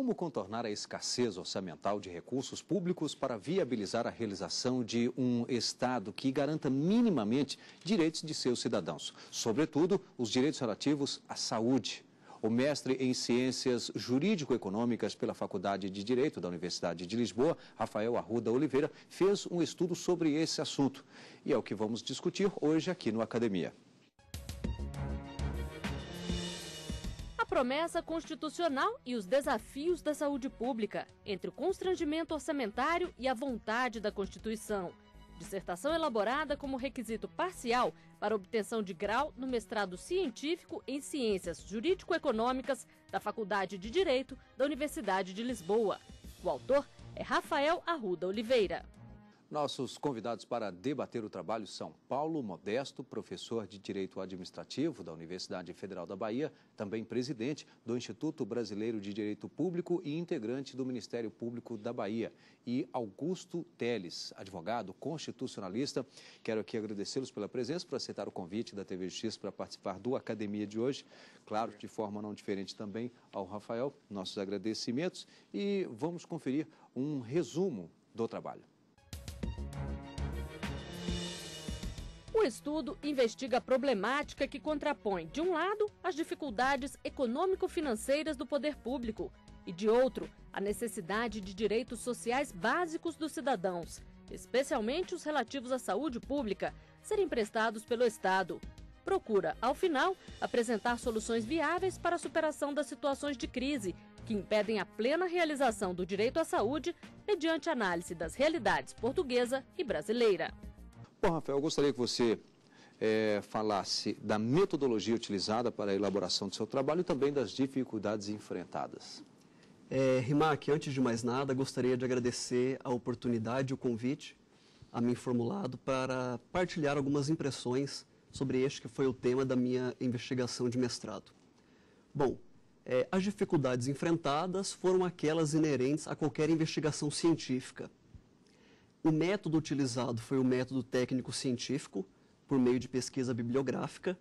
Como contornar a escassez orçamental de recursos públicos para viabilizar a realização de um Estado que garanta minimamente direitos de seus cidadãos, sobretudo os direitos relativos à saúde? O mestre em Ciências Jurídico-Econômicas pela Faculdade de Direito da Universidade de Lisboa, Rafael Arruda Oliveira, fez um estudo sobre esse assunto. E é o que vamos discutir hoje aqui no Academia. Promessa constitucional e os desafios da saúde pública, entre o constrangimento orçamentário e a vontade da Constituição. Dissertação elaborada como requisito parcial para obtenção de grau no mestrado científico em Ciências Jurídico-Econômicas da Faculdade de Direito da Universidade de Lisboa. O autor é Rafael Arruda Oliveira. Nossos convidados para debater o trabalho são Paulo Modesto, professor de Direito Administrativo da Universidade Federal da Bahia, também presidente do Instituto Brasileiro de Direito Público e integrante do Ministério Público da Bahia, e Augusto Teles, advogado constitucionalista. Quero aqui agradecê-los pela presença, por aceitar o convite da TV Justiça para participar do Academia de hoje. Claro, de forma não diferente também ao Rafael, nossos agradecimentos e vamos conferir um resumo do trabalho. O estudo investiga a problemática que contrapõe, de um lado, as dificuldades econômico-financeiras do poder público e, de outro, a necessidade de direitos sociais básicos dos cidadãos, especialmente os relativos à saúde pública, serem prestados pelo Estado. Procura, ao final, apresentar soluções viáveis para a superação das situações de crise que impedem a plena realização do direito à saúde mediante análise das realidades portuguesa e brasileira. Bom, Rafael, eu gostaria que você é, falasse da metodologia utilizada para a elaboração do seu trabalho e também das dificuldades enfrentadas. É, Rimac, antes de mais nada, gostaria de agradecer a oportunidade e o convite a mim formulado para partilhar algumas impressões sobre este que foi o tema da minha investigação de mestrado. Bom, é, as dificuldades enfrentadas foram aquelas inerentes a qualquer investigação científica o método utilizado foi o método técnico-científico, por meio de pesquisa bibliográfica,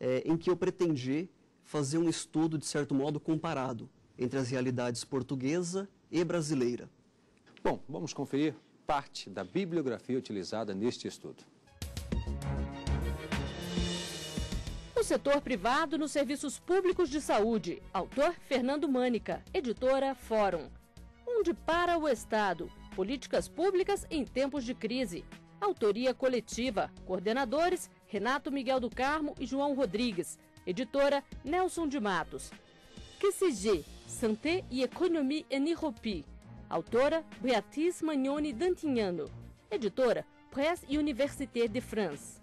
é, em que eu pretendi fazer um estudo, de certo modo, comparado entre as realidades portuguesa e brasileira. Bom, vamos conferir parte da bibliografia utilizada neste estudo. O setor privado nos serviços públicos de saúde. Autor Fernando Mânica. Editora Fórum. Onde para o Estado? Políticas Públicas em Tempos de Crise. Autoria coletiva. Coordenadores Renato Miguel do Carmo e João Rodrigues. Editora Nelson de Matos. QCG Santé e Economie en Europe. Autora Beatriz Magnoni Dantignano. Editora Presse Université de France.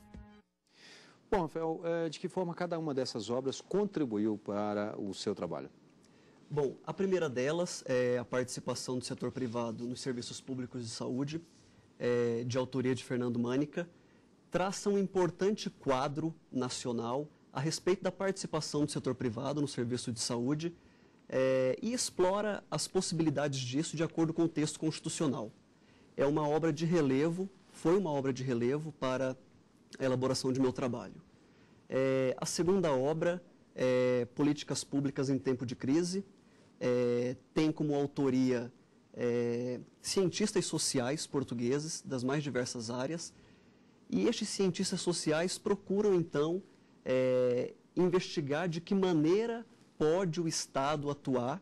Bom, Rafael, eh, de que forma cada uma dessas obras contribuiu para o seu trabalho? Bom, a primeira delas é a participação do setor privado nos serviços públicos de saúde, é, de autoria de Fernando Mânica, traça um importante quadro nacional a respeito da participação do setor privado no serviço de saúde é, e explora as possibilidades disso de acordo com o texto constitucional. É uma obra de relevo, foi uma obra de relevo para a elaboração de meu trabalho. É, a segunda obra é Políticas Públicas em Tempo de Crise, é, tem como autoria é, cientistas sociais portugueses das mais diversas áreas, e estes cientistas sociais procuram, então, é, investigar de que maneira pode o Estado atuar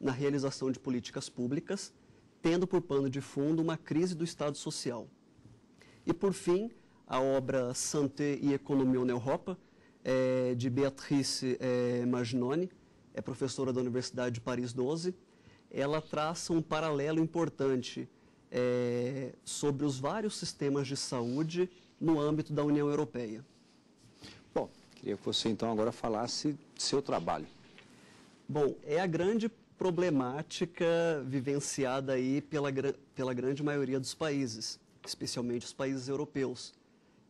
na realização de políticas públicas, tendo por pano de fundo uma crise do Estado social. E, por fim, a obra Santé e Economia na Europa, é, de Beatrice é, Maginoni, é professora da Universidade de Paris 12, ela traça um paralelo importante é, sobre os vários sistemas de saúde no âmbito da União Europeia. Bom, queria que você então agora falasse de seu trabalho. Bom, é a grande problemática vivenciada aí pela, pela grande maioria dos países, especialmente os países europeus,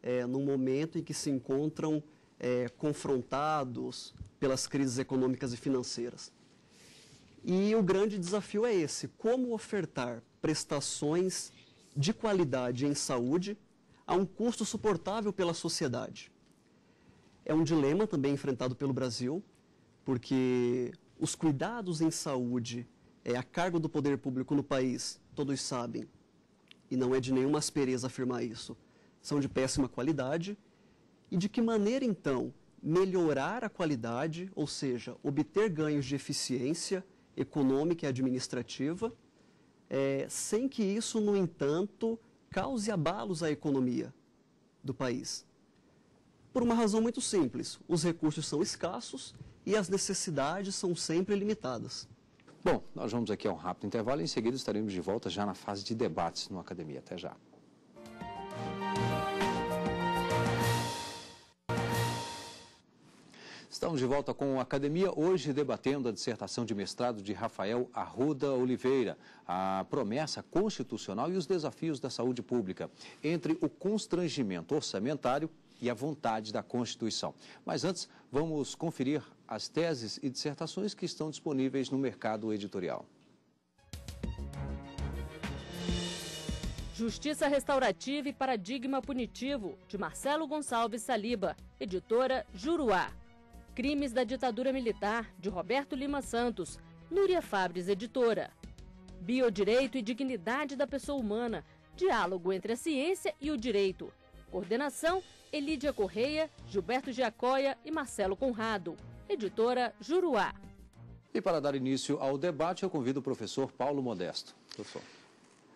é, no momento em que se encontram é, confrontados pelas crises econômicas e financeiras. E o grande desafio é esse: como ofertar prestações de qualidade em saúde a um custo suportável pela sociedade. É um dilema também enfrentado pelo Brasil, porque os cuidados em saúde é, a cargo do poder público no país, todos sabem, e não é de nenhuma aspereza afirmar isso, são de péssima qualidade. E de que maneira, então, melhorar a qualidade, ou seja, obter ganhos de eficiência econômica e administrativa, é, sem que isso, no entanto, cause abalos à economia do país. Por uma razão muito simples: os recursos são escassos e as necessidades são sempre limitadas. Bom, nós vamos aqui a um rápido intervalo e em seguida estaremos de volta já na fase de debates no Academia. Até já. Estamos de volta com a Academia, hoje debatendo a dissertação de mestrado de Rafael Arruda Oliveira, a promessa constitucional e os desafios da saúde pública, entre o constrangimento orçamentário e a vontade da Constituição. Mas antes, vamos conferir as teses e dissertações que estão disponíveis no mercado editorial. Justiça Restaurativa e Paradigma Punitivo, de Marcelo Gonçalves Saliba, editora Juruá. Crimes da Ditadura Militar, de Roberto Lima Santos, Núria Fabres, editora. Biodireito e Dignidade da Pessoa Humana, diálogo entre a ciência e o direito. Coordenação, Elídia Correia, Gilberto Giacoia e Marcelo Conrado. Editora Juruá. E para dar início ao debate, eu convido o professor Paulo Modesto. Professor.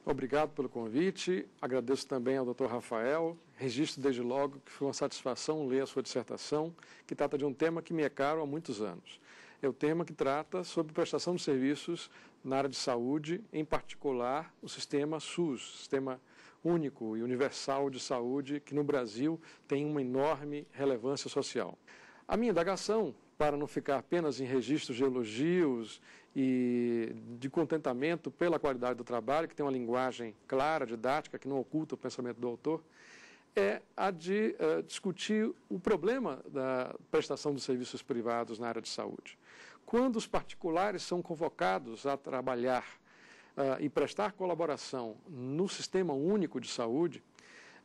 Obrigado pelo convite. Agradeço também ao Dr. Rafael. Registro desde logo que foi uma satisfação ler a sua dissertação, que trata de um tema que me é caro há muitos anos. É o tema que trata sobre prestação de serviços na área de saúde, em particular o sistema SUS, Sistema Único e Universal de Saúde, que no Brasil tem uma enorme relevância social. A minha indagação, para não ficar apenas em registros de elogios e de contentamento pela qualidade do trabalho, que tem uma linguagem clara, didática, que não oculta o pensamento do autor, é a de uh, discutir o problema da prestação de serviços privados na área de saúde. Quando os particulares são convocados a trabalhar uh, e prestar colaboração no sistema único de saúde,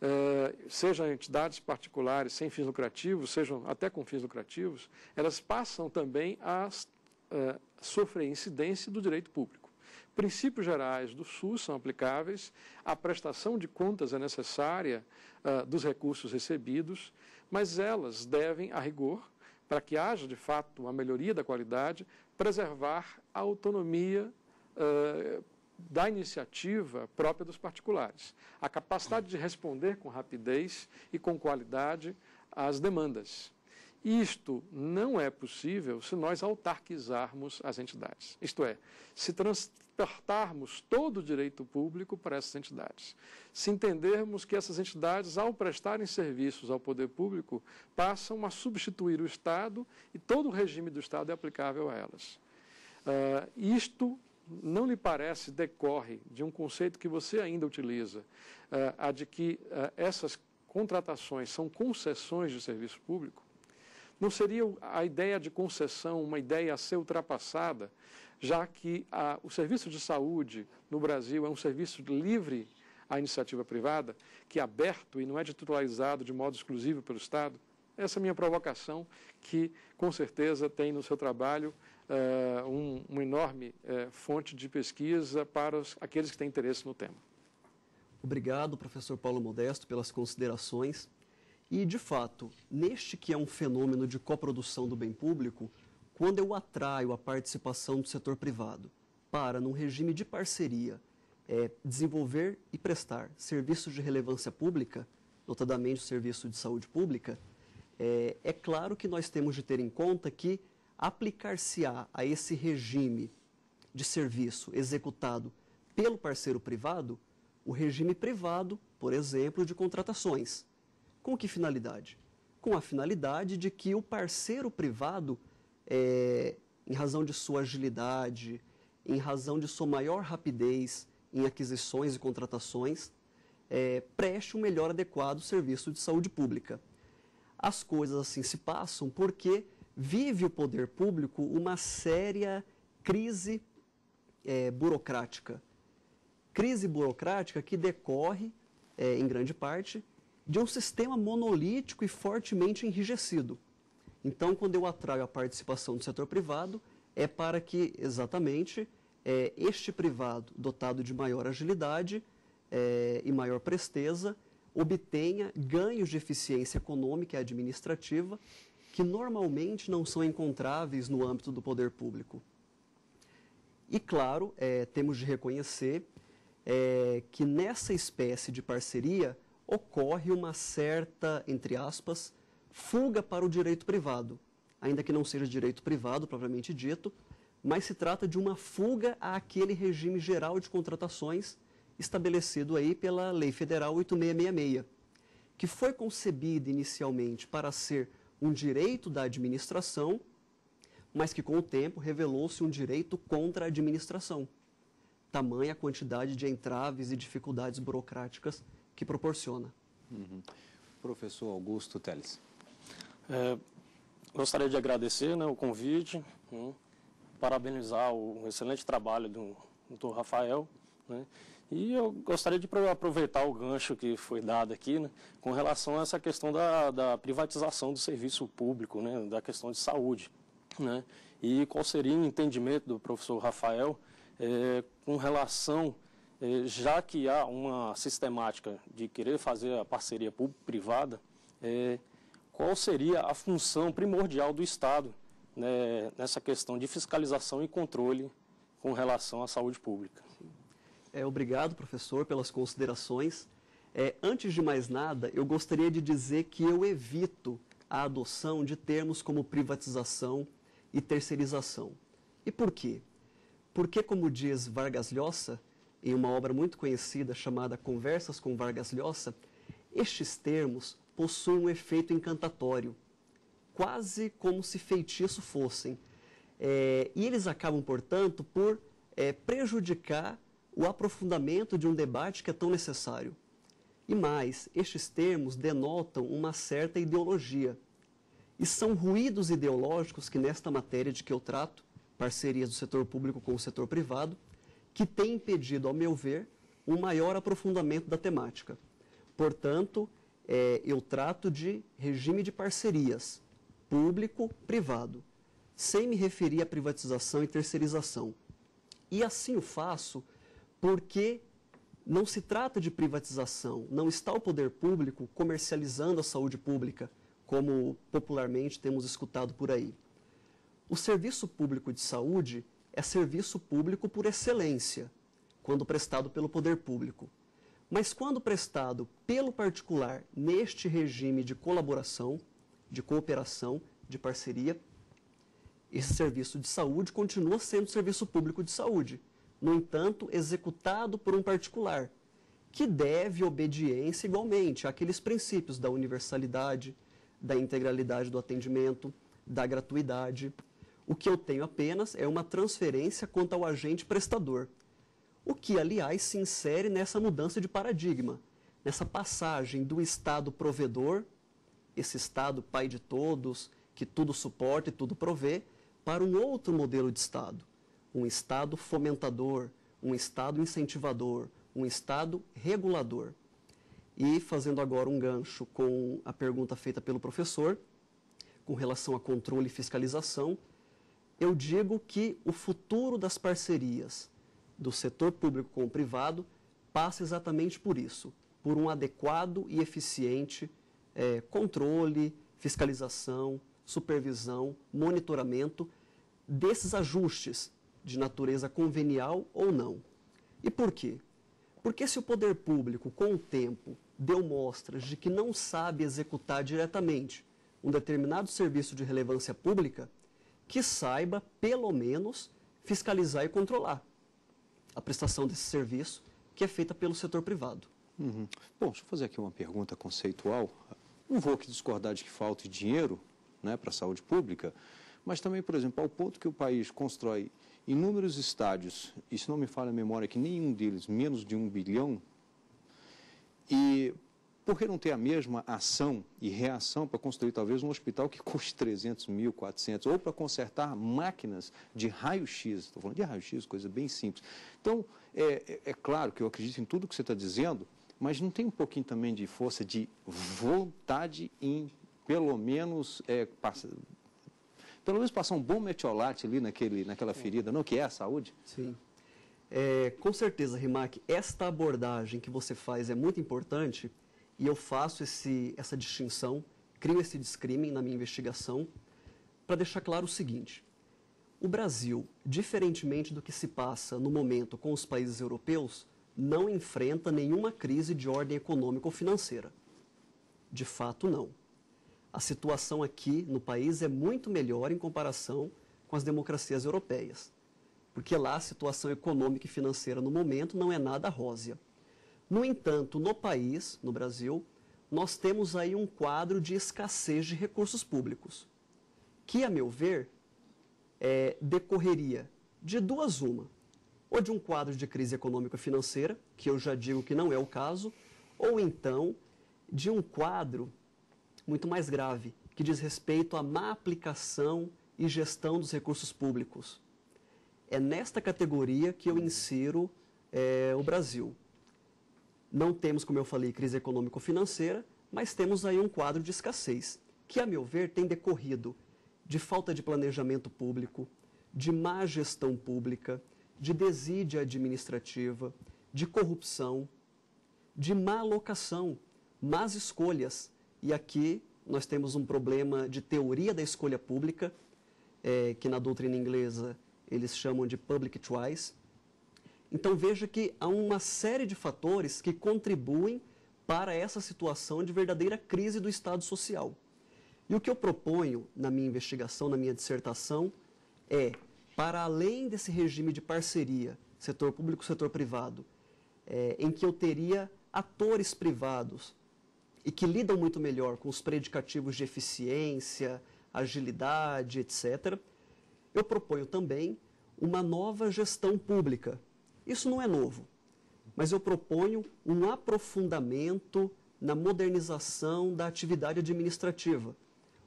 uh, sejam entidades particulares sem fins lucrativos, sejam até com fins lucrativos, elas passam também a uh, sofrer incidência do direito público. Princípios gerais do SUS são aplicáveis, a prestação de contas é necessária uh, dos recursos recebidos, mas elas devem, a rigor, para que haja de fato uma melhoria da qualidade, preservar a autonomia uh, da iniciativa própria dos particulares, a capacidade de responder com rapidez e com qualidade às demandas. Isto não é possível se nós autarquizarmos as entidades, isto é, se transportarmos todo o direito público para essas entidades. Se entendermos que essas entidades, ao prestarem serviços ao poder público, passam a substituir o Estado e todo o regime do Estado é aplicável a elas. Uh, isto não lhe parece decorre de um conceito que você ainda utiliza, uh, a de que uh, essas contratações são concessões de serviço público? Não seria a ideia de concessão uma ideia a ser ultrapassada, já que a, o serviço de saúde no Brasil é um serviço livre à iniciativa privada, que é aberto e não é titularizado de modo exclusivo pelo Estado? Essa é a minha provocação, que com certeza tem no seu trabalho uh, um, uma enorme uh, fonte de pesquisa para os, aqueles que têm interesse no tema. Obrigado, professor Paulo Modesto, pelas considerações. E, de fato, neste que é um fenômeno de coprodução do bem público, quando eu atraio a participação do setor privado para, num regime de parceria, é, desenvolver e prestar serviços de relevância pública, notadamente o serviço de saúde pública, é, é claro que nós temos de ter em conta que aplicar-se-á a esse regime de serviço executado pelo parceiro privado o regime privado, por exemplo, de contratações. Com que finalidade? Com a finalidade de que o parceiro privado, é, em razão de sua agilidade, em razão de sua maior rapidez em aquisições e contratações, é, preste um melhor adequado serviço de saúde pública. As coisas assim se passam porque vive o poder público uma séria crise é, burocrática. Crise burocrática que decorre, é, em grande parte, de um sistema monolítico e fortemente enrijecido. Então, quando eu atraio a participação do setor privado, é para que, exatamente, é, este privado, dotado de maior agilidade é, e maior presteza, obtenha ganhos de eficiência econômica e administrativa que normalmente não são encontráveis no âmbito do poder público. E, claro, é, temos de reconhecer é, que nessa espécie de parceria ocorre uma certa, entre aspas, fuga para o direito privado, ainda que não seja direito privado propriamente dito, mas se trata de uma fuga àquele regime geral de contratações estabelecido aí pela Lei Federal 8666, que foi concebida inicialmente para ser um direito da administração, mas que com o tempo revelou-se um direito contra a administração. Tamanha a quantidade de entraves e dificuldades burocráticas que proporciona. Uhum. Professor Augusto Teles. É, gostaria de agradecer né, o convite, né, parabenizar o excelente trabalho do doutor Rafael. Né, e eu gostaria de aproveitar o gancho que foi dado aqui né, com relação a essa questão da, da privatização do serviço público, né, da questão de saúde. Né, e qual seria o entendimento do professor Rafael é, com relação, já que há uma sistemática de querer fazer a parceria público-privada, é, qual seria a função primordial do Estado né, nessa questão de fiscalização e controle com relação à saúde pública? É, obrigado, professor, pelas considerações. É, antes de mais nada, eu gostaria de dizer que eu evito a adoção de termos como privatização e terceirização. E por quê? Porque, como diz Vargas Llosa, em uma obra muito conhecida chamada Conversas com Vargas Llosa, estes termos possuem um efeito encantatório, quase como se feitiço fossem. É, e eles acabam, portanto, por é, prejudicar o aprofundamento de um debate que é tão necessário. E mais, estes termos denotam uma certa ideologia. E são ruídos ideológicos que, nesta matéria de que eu trato, parcerias do setor público com o setor privado, que têm impedido, ao meu ver, um maior aprofundamento da temática. Portanto, é, eu trato de regime de parcerias, público-privado, sem me referir à privatização e terceirização. E assim o faço porque não se trata de privatização, não está o poder público comercializando a saúde pública, como popularmente temos escutado por aí. O serviço público de saúde é serviço público por excelência, quando prestado pelo poder público. Mas quando prestado pelo particular neste regime de colaboração, de cooperação, de parceria, esse serviço de saúde continua sendo serviço público de saúde no entanto, executado por um particular, que deve obediência igualmente àqueles princípios da universalidade, da integralidade do atendimento, da gratuidade. O que eu tenho apenas é uma transferência quanto ao agente prestador, o que, aliás, se insere nessa mudança de paradigma, nessa passagem do Estado provedor, esse Estado pai de todos, que tudo suporta e tudo provê, para um outro modelo de Estado, um Estado fomentador, um Estado incentivador, um Estado regulador. E fazendo agora um gancho com a pergunta feita pelo professor, com relação a controle e fiscalização, eu digo que o futuro das parcerias do setor público com o privado passa exatamente por isso, por um adequado e eficiente é, controle, fiscalização, supervisão, monitoramento desses ajustes de natureza convenial ou não. E por quê? Porque se o poder público, com o tempo, deu mostras de que não sabe executar diretamente um determinado serviço de relevância pública, que saiba, pelo menos, fiscalizar e controlar a prestação desse serviço que é feita pelo setor privado. Uhum. Bom, deixa eu fazer aqui uma pergunta conceitual. Não vou aqui discordar de que falte dinheiro né, para a saúde pública, mas também, por exemplo, ao ponto que o país constrói inúmeros estádios, e se não me falha a memória que nenhum deles menos de um bilhão, e por que não ter a mesma ação e reação para construir talvez um hospital que custe 300 mil, 400, ou para consertar máquinas de raio-x, estou falando de raio-x, coisa bem simples. Então, é, é, é claro que eu acredito em tudo que você está dizendo, mas não tem um pouquinho também de força de vontade em, pelo menos, é, pelo menos passar um bom metiolate ali naquele, naquela ferida, não? Que é a saúde? Sim. É, com certeza, Rimac, esta abordagem que você faz é muito importante e eu faço esse, essa distinção, crio esse discrimen na minha investigação para deixar claro o seguinte. O Brasil, diferentemente do que se passa no momento com os países europeus, não enfrenta nenhuma crise de ordem econômica ou financeira. De fato, não. A situação aqui no país é muito melhor em comparação com as democracias europeias porque lá a situação econômica e financeira no momento não é nada rósea. No entanto, no país, no Brasil, nós temos aí um quadro de escassez de recursos públicos, que, a meu ver, é, decorreria de duas uma. Ou de um quadro de crise econômica financeira, que eu já digo que não é o caso, ou então de um quadro muito mais grave, que diz respeito à má aplicação e gestão dos recursos públicos é nesta categoria que eu insiro é, o Brasil. Não temos, como eu falei, crise econômico-financeira, mas temos aí um quadro de escassez, que, a meu ver, tem decorrido de falta de planejamento público, de má gestão pública, de desídia administrativa, de corrupção, de má alocação, más escolhas. E aqui nós temos um problema de teoria da escolha pública, é, que na doutrina inglesa eles chamam de public choice. Então veja que há uma série de fatores que contribuem para essa situação de verdadeira crise do Estado social. E o que eu proponho na minha investigação, na minha dissertação, é, para além desse regime de parceria, setor público setor privado, é, em que eu teria atores privados e que lidam muito melhor com os predicativos de eficiência, agilidade, etc., eu proponho também uma nova gestão pública. Isso não é novo, mas eu proponho um aprofundamento na modernização da atividade administrativa,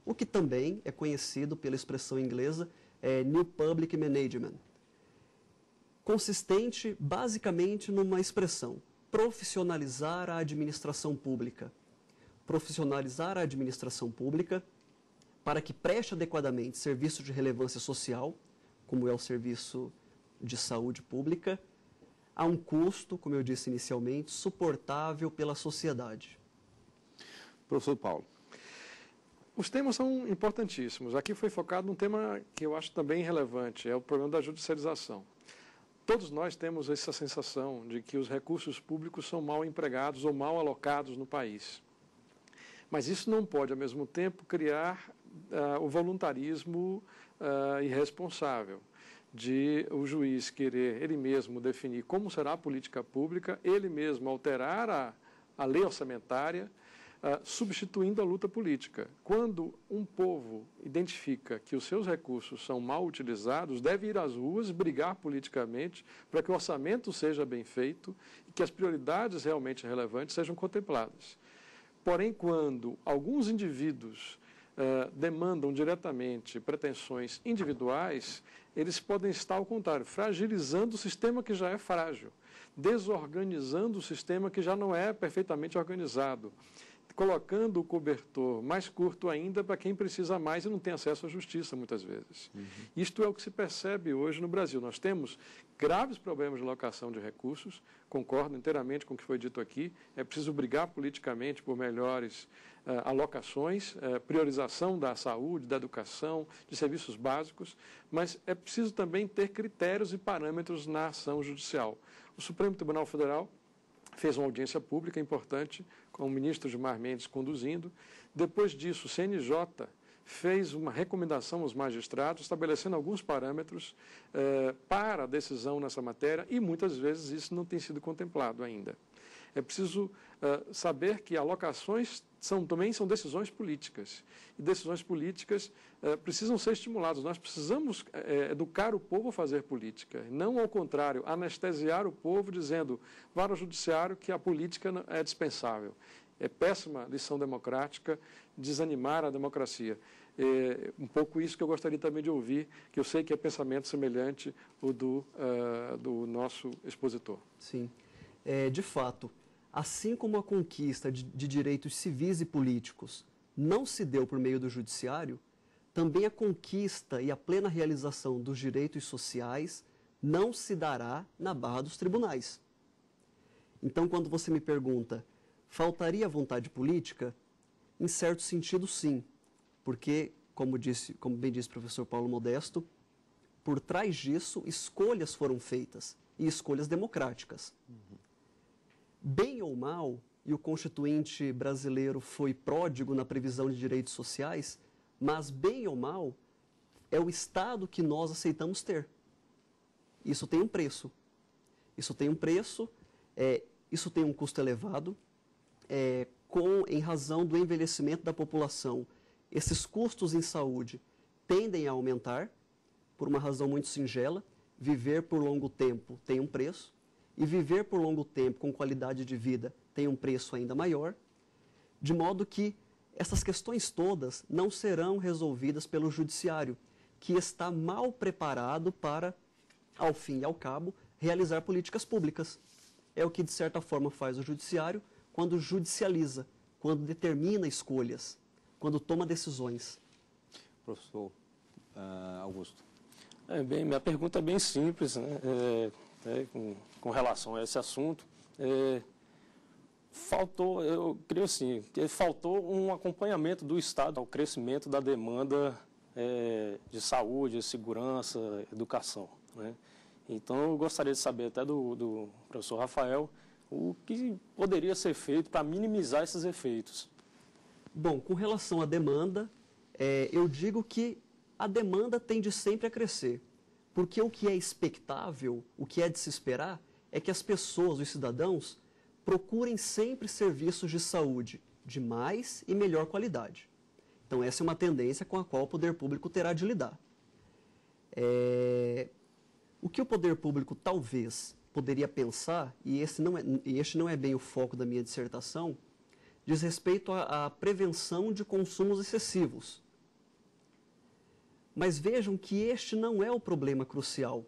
o que também é conhecido pela expressão inglesa é, New Public Management, consistente basicamente numa expressão: profissionalizar a administração pública. Profissionalizar a administração pública para que preste adequadamente serviços de relevância social, como é o serviço de saúde pública, a um custo, como eu disse inicialmente, suportável pela sociedade. Professor Paulo. Os temas são importantíssimos. Aqui foi focado num tema que eu acho também relevante, é o problema da judicialização. Todos nós temos essa sensação de que os recursos públicos são mal empregados ou mal alocados no país. Mas isso não pode, ao mesmo tempo, criar uh, o voluntarismo uh, irresponsável de o juiz querer ele mesmo definir como será a política pública, ele mesmo alterar a, a lei orçamentária, uh, substituindo a luta política. Quando um povo identifica que os seus recursos são mal utilizados, deve ir às ruas brigar politicamente para que o orçamento seja bem feito e que as prioridades realmente relevantes sejam contempladas. Porém, quando alguns indivíduos uh, demandam diretamente pretensões individuais, eles podem estar, ao contrário, fragilizando o sistema que já é frágil, desorganizando o sistema que já não é perfeitamente organizado, colocando o cobertor mais curto ainda para quem precisa mais e não tem acesso à justiça, muitas vezes. Uhum. Isto é o que se percebe hoje no Brasil. Nós temos graves problemas de locação de recursos, concordo inteiramente com o que foi dito aqui, é preciso brigar politicamente por melhores uh, alocações, uh, priorização da saúde, da educação, de serviços básicos, mas é preciso também ter critérios e parâmetros na ação judicial. O Supremo Tribunal Federal fez uma audiência pública importante, com o ministro Gilmar Mendes conduzindo. Depois disso, o CNJ fez uma recomendação aos magistrados, estabelecendo alguns parâmetros eh, para a decisão nessa matéria, e muitas vezes isso não tem sido contemplado ainda. É preciso uh, saber que alocações são, também são decisões políticas. E decisões políticas uh, precisam ser estimuladas. Nós precisamos uh, educar o povo a fazer política, não ao contrário, anestesiar o povo dizendo para o judiciário que a política é dispensável. É péssima lição democrática desanimar a democracia. É um pouco isso que eu gostaria também de ouvir, que eu sei que é pensamento semelhante o do, uh, do nosso expositor. Sim. É, de fato, assim como a conquista de, de direitos civis e políticos não se deu por meio do judiciário, também a conquista e a plena realização dos direitos sociais não se dará na barra dos tribunais. Então, quando você me pergunta, faltaria vontade política? Em certo sentido, sim, porque, como, disse, como bem disse o professor Paulo Modesto, por trás disso, escolhas foram feitas, e escolhas democráticas. Uhum. Bem ou mal, e o constituinte brasileiro foi pródigo na previsão de direitos sociais, mas bem ou mal, é o Estado que nós aceitamos ter. Isso tem um preço. Isso tem um preço, é, isso tem um custo elevado, é, com, em razão do envelhecimento da população. Esses custos em saúde tendem a aumentar, por uma razão muito singela, viver por longo tempo tem um preço, e viver por longo tempo com qualidade de vida tem um preço ainda maior, de modo que essas questões todas não serão resolvidas pelo judiciário, que está mal preparado para, ao fim e ao cabo, realizar políticas públicas. É o que, de certa forma, faz o judiciário quando judicializa, quando determina escolhas, quando toma decisões. Professor uh, Augusto. É, bem, minha pergunta é bem simples, né? É, é, com, com, relação a esse assunto. É, faltou, eu creio assim, faltou um acompanhamento do Estado ao crescimento da demanda é, de saúde, segurança, educação. Né? Então, eu gostaria de saber até do, do professor Rafael o que poderia ser feito para minimizar esses efeitos. Bom, com relação à demanda, é, eu digo que a demanda tende sempre a crescer, porque o que é expectável, o que é de se esperar, é que as pessoas, os cidadãos, procurem sempre serviços de saúde de mais e melhor qualidade. Então, essa é uma tendência com a qual o poder público terá de lidar. É... O que o poder público talvez poderia pensar, e, esse não é, este não é bem o foco da minha dissertação, diz respeito à prevenção de consumos excessivos. Mas vejam que este não é o problema crucial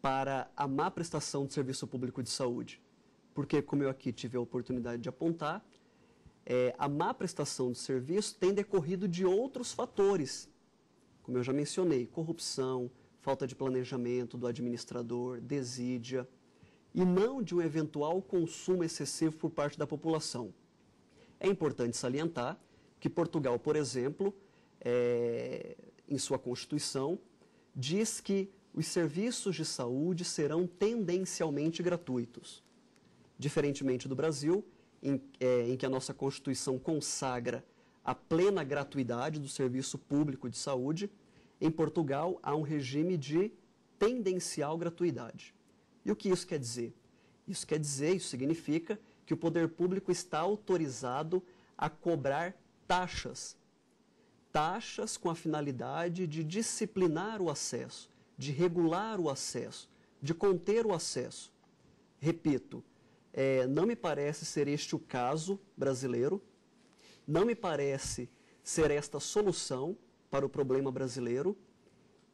para a má prestação de serviço público de saúde porque, como eu aqui tive a oportunidade de apontar, é, a má prestação de serviço tem decorrido de outros fatores, como eu já mencionei, corrupção, falta de planejamento do administrador, desídia, e não de um eventual consumo excessivo por parte da população. É importante salientar que Portugal, por exemplo, é, em sua Constituição, diz que os serviços de saúde serão tendencialmente gratuitos diferentemente do Brasil, em, é, em que a nossa Constituição consagra a plena gratuidade do serviço público de saúde, em Portugal há um regime de tendencial gratuidade. E o que isso quer dizer? Isso quer dizer, isso significa que o poder público está autorizado a cobrar taxas. Taxas com a finalidade de disciplinar o acesso, de regular o acesso, de conter o acesso. Repito, é, não me parece ser este o caso brasileiro, não me parece ser esta a solução para o problema brasileiro,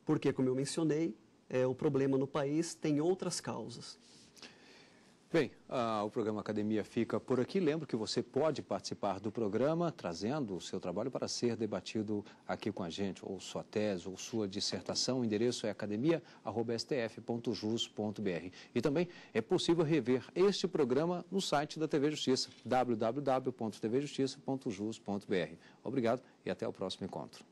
porque, como eu mencionei, é, o problema no país tem outras causas. Bem, o programa Academia fica por aqui. Lembro que você pode participar do programa trazendo o seu trabalho para ser debatido aqui com a gente, ou sua tese, ou sua dissertação. O endereço é academia.stf.jus.br. E também é possível rever este programa no site da TV Justiça, www.tvjustiça.jus.br. Obrigado e até o próximo encontro.